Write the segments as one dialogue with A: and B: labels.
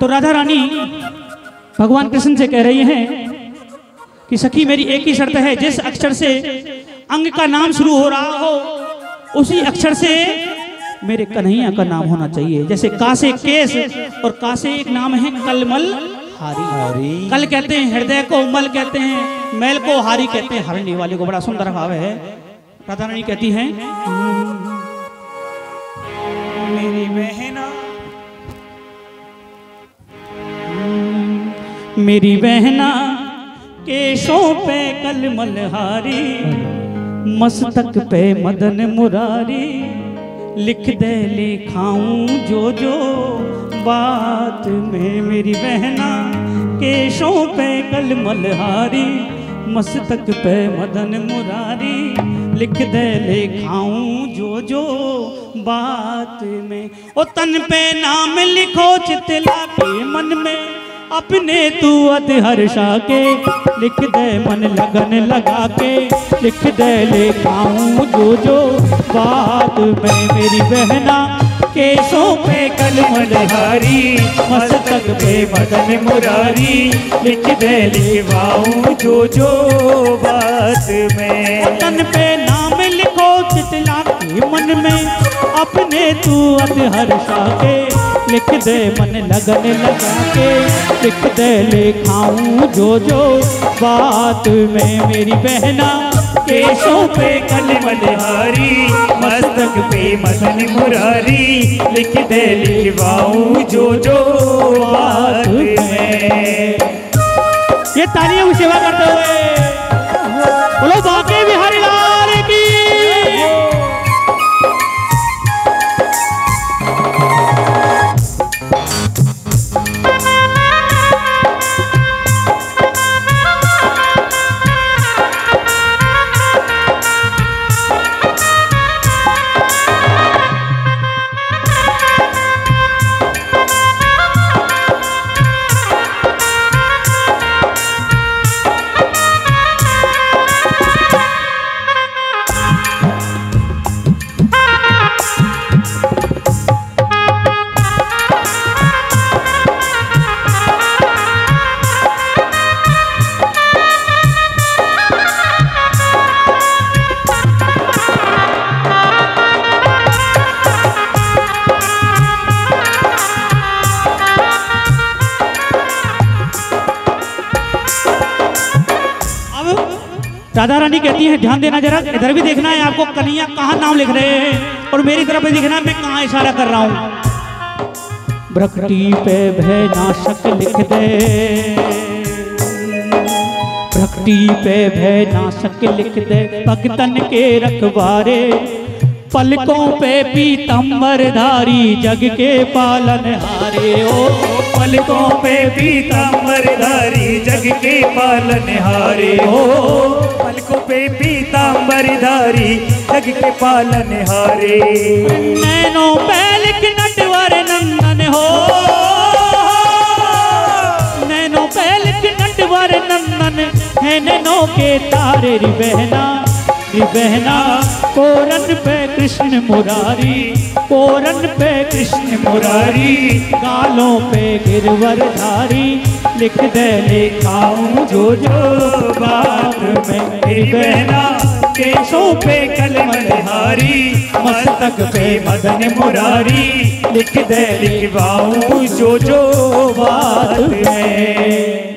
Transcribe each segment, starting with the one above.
A: तो राधा रानी भगवान कृष्ण से कह रही हैं कि सखी मेरी एक ही शर्त है जिस अक्षर से अंग का नाम शुरू हो रहा हो उसी अक्षर से मेरे कन्हैया का नाम होना चाहिए। जैसे का से केस और का से एक नाम है कलमल हारी।
B: हरी।
A: कल कहते हैं हृदय को मल कहते हैं मैल को हारी कहते हैं। हरने वाले को बड़ा सुंदर भाव है। राधा रानी कहती है
B: मेरी बहना
A: मेरी बहना केशों पे कल हारी मस्तक पे मदन मुरारी, लिख दे लिखाऊं जो जो बात में मेरी बहना केशों पे कल हारी मस्तक पे मदन मुरारी, लिख दे लिखाऊं जो जो बात में। ओ तन पे नाम लिखो चितला के मन में। अपने तू अत हर्षा के लिख दे मन लगन लगा के लिख दे ले लिखाऊं जो जो। बात में मेरी बहना। केसों पे कलमल हारी। मस्तक पे मदन मुरारी। लिख दे ले लिखवाऊं जो जो।
B: बात में
A: तन पे नाम लिखो चितला के मन में। अपने तू अत हर्षा के लिख दे मन लगन लगा के लिख दे लिखाऊं जो जो बात में मेरी बहना। केशों पे कलमल
B: हारी मस्तक पे मदन मुरारी, लिख दे लिखवाऊं जो जो बात में।
A: ये तालियों सेवा करते हुए, बोलो, बाके बिहारी। राधा रानी कहती है, ध्यान देना जरा, इधर भी देखना है आपको, कन्हैया कहाँ नाम लिख रहे हैं? और मेरी तरफ़ भी देखना है मैं कहाँ इशारा कर रहा हूँ? प्रकृति पे भय नाशक लिख दे। प्रकृति पे भय नाशक लिख दे भक्तन के रखवारे। पलकों पे पीतम्बर धारी जग के पालन हारे। ओ,
B: पलकों पे पीताम्बर धारी जग के पालन हारे। पलकों पे पीताम्बर धारी जग के पालन हारे।
A: नैनो पैलिक नटवर नंदन हो। नैनो पैलिक नटवर नंदन है, नैनो के तारे री बहना री बहना। कोरन पे कृष्ण मुरारी, कोरन पे कृष्ण मुरारी। गालों पे गिरवर धारी, लिख दे लिखाऊं जो जो बात में मेरी बहना केसों पे कलमल हारी मस्तक पे मदन मुरारी, लिख दे लिखवाऊं जो जो बात में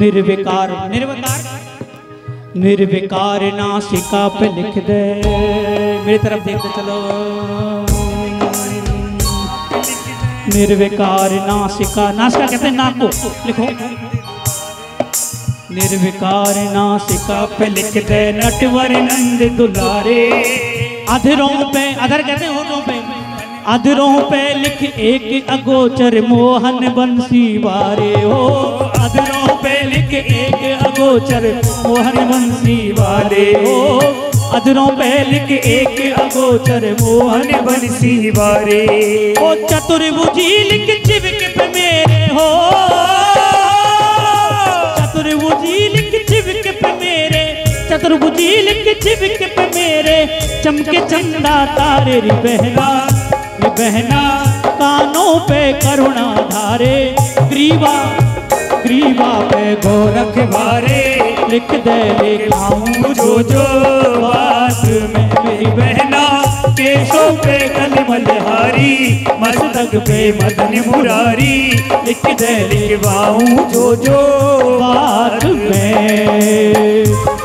A: निर्विकार निर्विकार। निर्विकार नासिका पे लिख दे। मेरी तरफ़ देखते चलो। निर्विकार नासिका नासिका कहते हैं नाक को। लिखो। निर्विकार नासिका पे लिख दे। नटवर नंद दुलारे। अधरों पे, अधर कहते हैं होठों पे। अधरों पे लिख एक अगोचर मोहन बंसी वारे। हो अधरों एक अगोचर मोहन बंसी वाले हो। अधरों पे लिख एक अगोचर मोहन
B: बंसी वारे
A: ओ चतुर्भुजी लिख चिवक पे मेरे हो। चतुर्भुजी लिख चिवक पे मेरे। चतुर्भुजी लिख चिवक पे मेरे। चमके चंदा तारे री बहना री बहना, कानों पे करुणा धारे। ग्रीवा ग्रीवा पे गोरख
B: वारे
A: लिख दे लिखाऊं
B: जो जो बात में मेरी बहना। केशों पे कल मलहारी, मस्तक पे मदन मुरारी, लिख दे, लिखवाऊं जो जो
A: बात में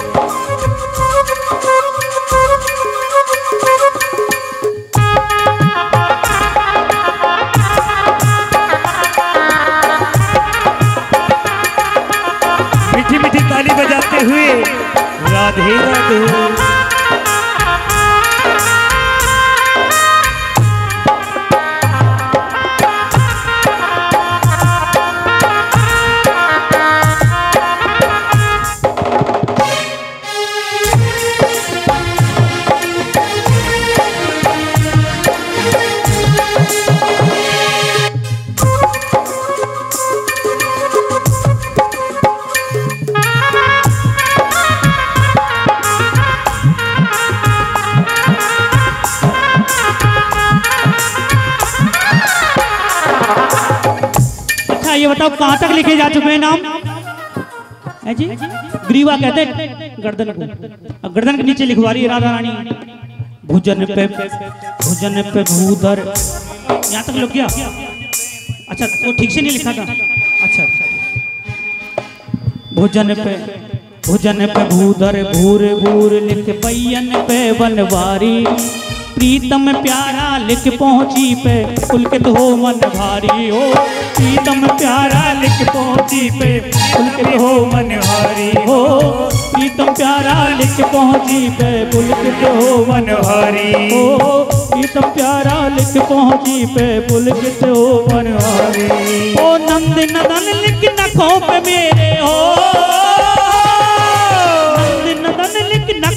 A: ये बताओ, कहाँ तक लिखे जा चुके हैं नाम? है जी? ग्रीवा कहते हैं गर्दन को। गर्दन के नीचे लिखवा रही है राधा रानी। भुजन पे भुजन पे भूधर। यहाँ तक लग गया? अच्छा वो ठीक से नहीं लिखा था? अच्छा। अच्छा भुजन पे भुजन पे भूधर भूर भूर लिख पैयन पे बनवारी प्रीतम प्यारा लिख पहुँची पे पुलकित हो मन भारी हो। प्रीतम प्यारा लिख पहुँची पे पुलकित हो मन
B: मनहारी
A: हो। प्रीतम प्यारा लिख पहुँची पे पुलकित हो मन
B: मनहारी
A: हो। प्रीतम प्यारा लिख पहुँची पे पुलकित हो मन
B: मनहारी
A: ओ नंद नदन लिख नखों पे मेरे हो।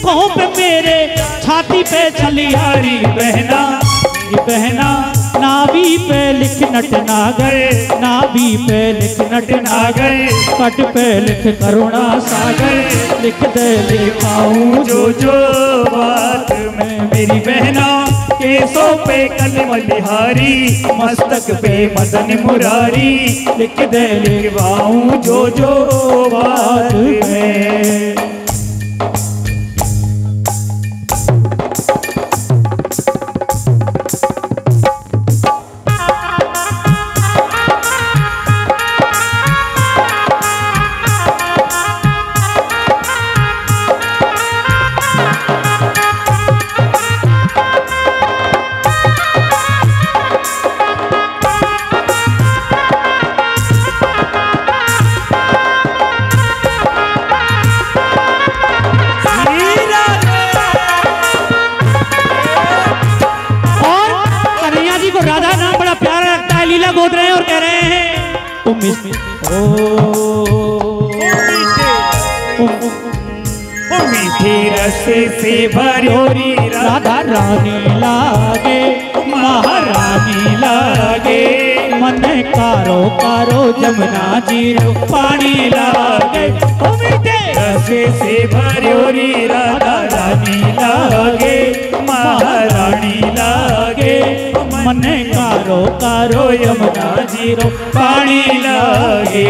A: लिख नखों पे मेरे छाती पे छलियारी बहना बहना नाभि पे लिख नट नागर नाभि पे लिख नट नागर कट पे लिख करुणा सागर, लिख दे लिखाऊं
B: जो जो बात में मेरी बहना, केसों पे कलमलहारी मस्तक पे मदन मुरारी, लिख दे लिखवाऊं जो जो बात में
A: हैं इस ओ
B: ओ रस से भरोरी
A: राधा रानी लागे महारानी लागे मन कारो कारो जमुना जी रो पानी लागे। मीठे
B: रस से भरोरी राधा रानी लागे महारानी
A: कारो कारो यमुना ज़ीरो
B: पानी लागे।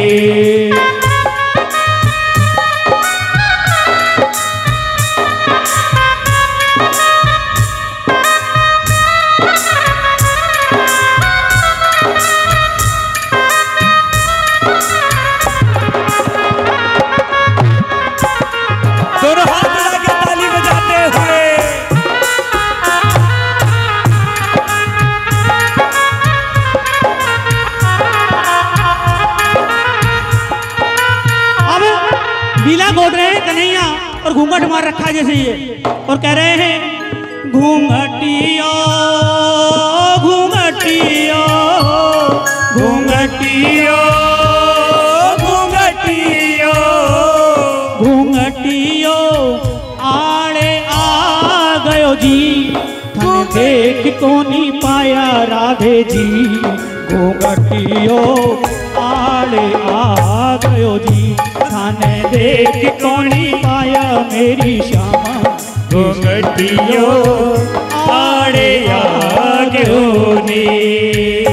A: थन देख को नहीं पाया राधे जी। घूंघटियो आड़े आ गयो जी। थाने देख कोनी पाया मेरी श्यामा।
B: घूंघटियो आड़े आ गयो ने।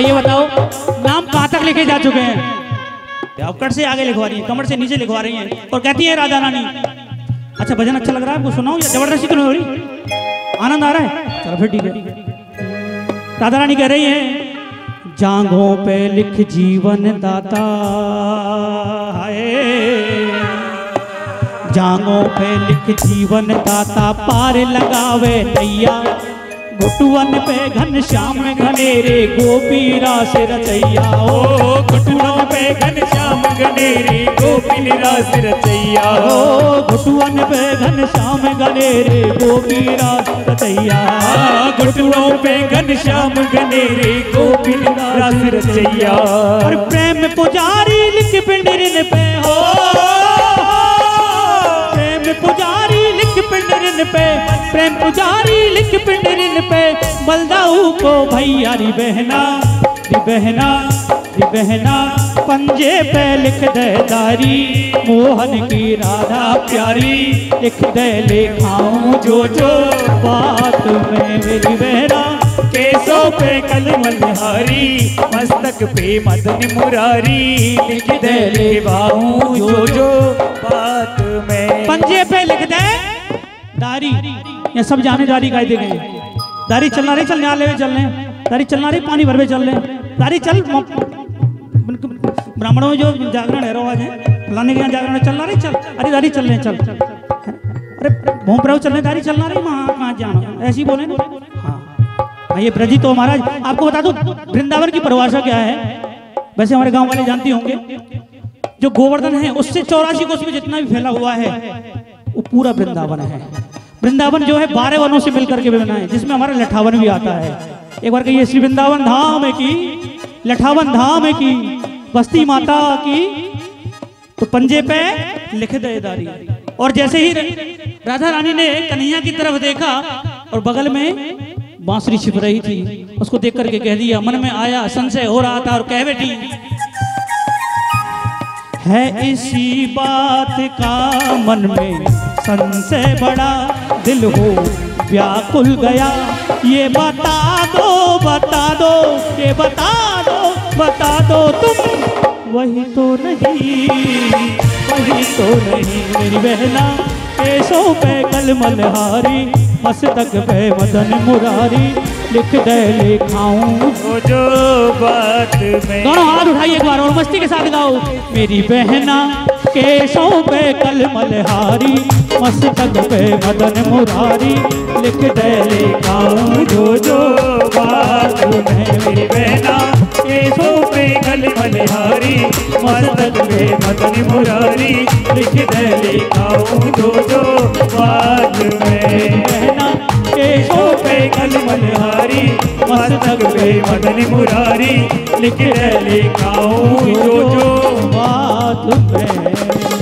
A: ये बताओ, नाम कहाँ तक लिखे जा चुके हैं? आप कट से आगे लिखवा रही है, कमर से नीचे लिखवा रही है, और कहती है, राधा रानी। अच्छा भजन अच्छा लग रहा है, आपको सुनाओ या ज़बरदस्ती तो हो रही आनंद आ रहा है? चलो फिर ठीक है। राधा रानी कह रही है, जांघों पे लिख जीवन दाता हाय जांगों पे लिख जीवन दाता, पार लगावे नैया घुटुअन पे घन श्याम घनेरे गोपीरा से रचैया ओ
B: ओ घुटनों पे घनश्याम गनेरी गोपिन रास रचैया
A: ओ घुटुअन पे घन श्याम घनेरे गोपीरा से रचैया
B: घुटनों पे घनश्याम गनेरी गोपिन रास रचैया
A: और प्रेम पुजारी लिख पिंडरिन पे लिख पिंडरिन पे, प्रेम पुजारी लिख पिंडरिन पे। बलदाऊ को भैया री बहना री बहना री बहना, पंजे पे लिख दे दारी। मोहन की राधा प्यारी, लिख दे लिखाऊं जो जो। बात में मेरी बहना,
B: केसों पे कलमलहारी मस्तक पे मदन मुरारी। लिख दे लिखवाऊं जो जो, बात में।
A: पंजे दारी, ये सब जाने दारी का देंगे दारी चलना रही चल यहाँ ले चल रहे दारी चलना रही पानी भर में चल रहे दारी चल ब्राह्मणों में जो जागरण है रोज है, फलाने के यहाँ जागरण चलना रही चल। अरे दारी चल रहे चल। अरे भूम प्रभु चल रहे दारी चलना रही वहाँ कहाँ जाना ऐसे बोले हाँ। हाँ ये ब्रजी तो महाराज, आपको बता दो, वृंदावन की परिभाषा क्या है? वैसे हमारे गाँव वाले जानते होंगे। जो गोवर्धन है, उससे चौरासी कोस में जितना भी फैला हुआ है, वो पूरा वृंदावन है। वृंदावन जो है बारह वनों से मिलकर के बना है, जिसमें हमारा लठावन भी आता है। एक बार कहिए, श्री वृंदावन धाम है की, लठावन धाम है की, बस्ती माता की तो पंजे पे लिख दे दारी। और जैसे ही राधा रानी ने कन्हैया की तरफ़ देखा, और बगल में बांसुरी छिप रही थी, उसको देख करके कह दिया, मन में आया संशय हो रहा था और कह बैठी है इसी बात का मन में संशय बड़ा दिल हो व्याकुल गया। ये बता दो बता दो ये बता दो बता दो तुम। वही तो नहीं वही तो नहीं मेरी बहना। केसों पे कलमल हारी मस्तक पे मदन मुरारी। लिख दे लिखाऊं।
B: जो बात में
A: दोनों हाथ उठाइए एक बार और मस्ती के साथ गाओ। मेरी बहना केशों पे कल हारी मस्तक पे मदन मुरारी, लिख दे लिखाऊं
B: जो जो बात मेरी बहना। केसों पे कल मलहारी, मस्तक पे मदन मुरारी, लिख दे लिखाऊं जो जो बात में
A: बहना। केशों
B: पे कल मलहारी, मस्तक पे मदन मुरारी, लिख दे लिखाऊं हाथ में